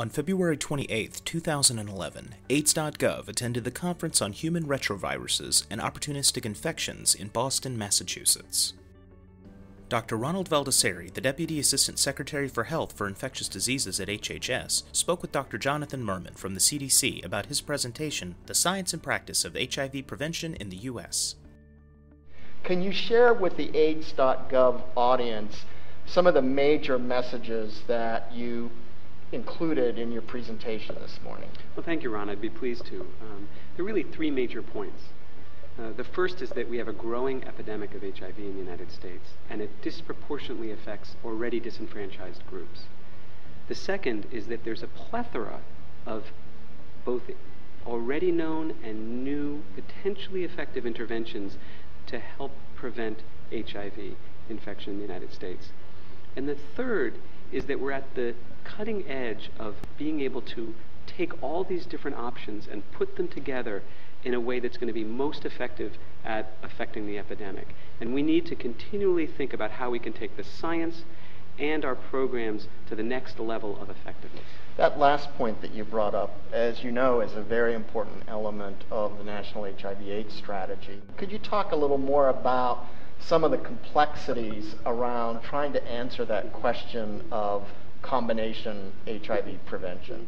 On February 28, 2011, AIDS.gov attended the Conference on Human Retroviruses and Opportunistic Infections in Boston, Massachusetts. Dr. Ronald Valdiserri, the Deputy Assistant Secretary for Health for Infectious Diseases at HHS, spoke with Dr. Jonathan Mermin from the CDC about his presentation, The Science and Practice of HIV Prevention in the U.S. Can you share with the AIDS.gov audience some of the major messages that you included in your presentation this morning? Well, thank you, Ron. I'd be pleased to. Um, there are really three major points. Uh, the first is that we have a growing epidemic of HIV in the United States, and it disproportionately affects already disenfranchised groups. The second is that there's a plethora of both already known and new, potentially effective interventions to help prevent HIV infection in the United States. And the third is that we're at the cutting edge of being able to take all these different options and put them together in a way that's going to be most effective at affecting the epidemic. And we need to continually think about how we can take the science and our programs to the next level of effectiveness. That last point that you brought up, as you know, is a very important element of the National HIV AIDS strategy. Could you talk a little more about some of the complexities around trying to answer that question of combination HIV prevention?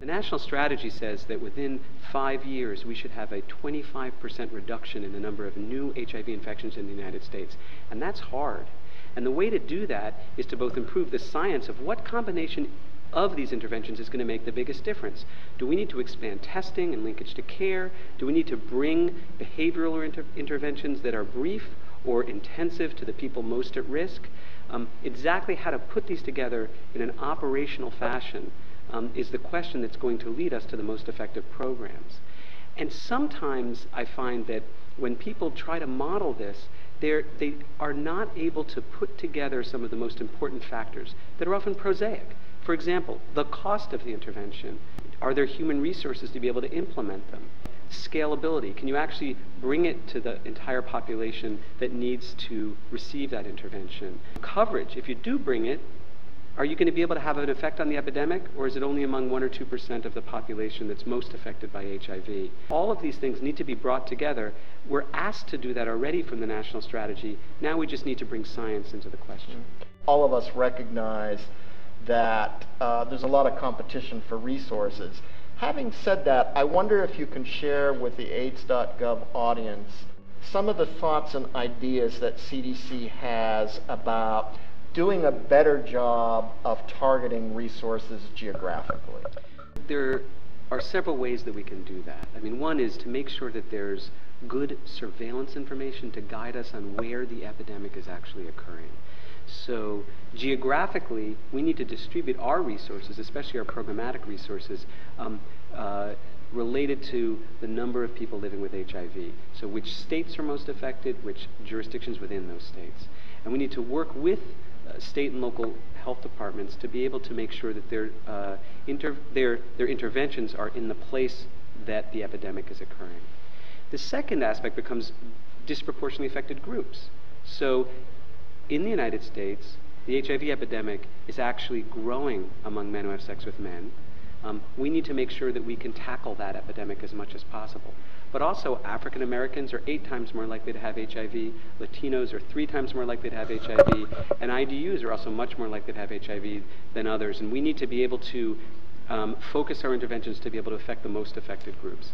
The national strategy says that within five years we should have a 25% reduction in the number of new HIV infections in the United States. And that's hard. And the way to do that is to both improve the science of what combination of these interventions is going to make the biggest difference. Do we need to expand testing and linkage to care? Do we need to bring behavioral inter- interventions that are brief or intensive to the people most at risk? Um, exactly how to put these together in an operational fashion um, is the question that's going to lead us to the most effective programs. And sometimes I find that when people try to model this, they are not able to put together some of the most important factors that are often prosaic. For example, the cost of the intervention. Are there human resources to be able to implement them? Scalability. Can you actually bring it to the entire population that needs to receive that intervention? Coverage. If you do bring it, are you going to be able to have an effect on the epidemic, or is it only among 1 or 2% of the population that's most affected by HIV? All of these things need to be brought together. We're asked to do that already from the national strategy. Now we just need to bring science into the question. All of us recognize that uh, there's a lot of competition for resources. Having said that, I wonder if you can share with the AIDS.gov audience some of the thoughts and ideas that CDC has about doing a better job of targeting resources geographically? There are several ways that we can do that. I mean, one is to make sure that there's good surveillance information to guide us on where the epidemic is actually occurring. So, geographically, we need to distribute our resources, especially our programmatic resources, um, uh, related to the number of people living with HIV. So, which states are most affected, which jurisdictions within those states. And we need to work with state and local health departments to be able to make sure that their, uh, inter- their, their interventions are in the place that the epidemic is occurring. The second aspect becomes disproportionately affected groups. So, in the United States, the HIV epidemic is actually growing among men who have sex with men. Um, we need to make sure that we can tackle that epidemic as much as possible. But also, African Americans are eight times more likely to have HIV, Latinos are three times more likely to have HIV, and IDUs are also much more likely to have HIV than others. And we need to be able to um, focus our interventions to be able to affect the most affected groups.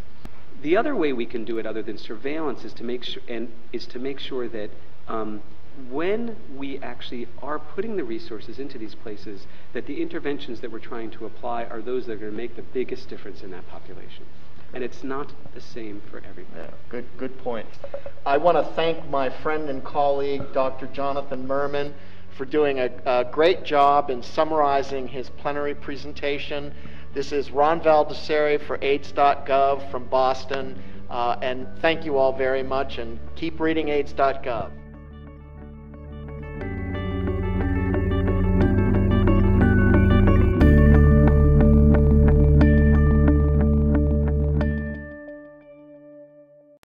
The other way we can do it, other than surveillance, is to make sure and is to make sure that um, when we actually are putting the resources into these places, that the interventions that we're trying to apply are those that are going to make the biggest difference in that population and it's not the same for everyone. Yeah, good, good point. I want to thank my friend and colleague, Dr. Jonathan Mermin, for doing a, a great job in summarizing his plenary presentation. This is Ron Valdiserri for AIDS.gov from Boston. Uh, and thank you all very much, and keep reading AIDS.gov.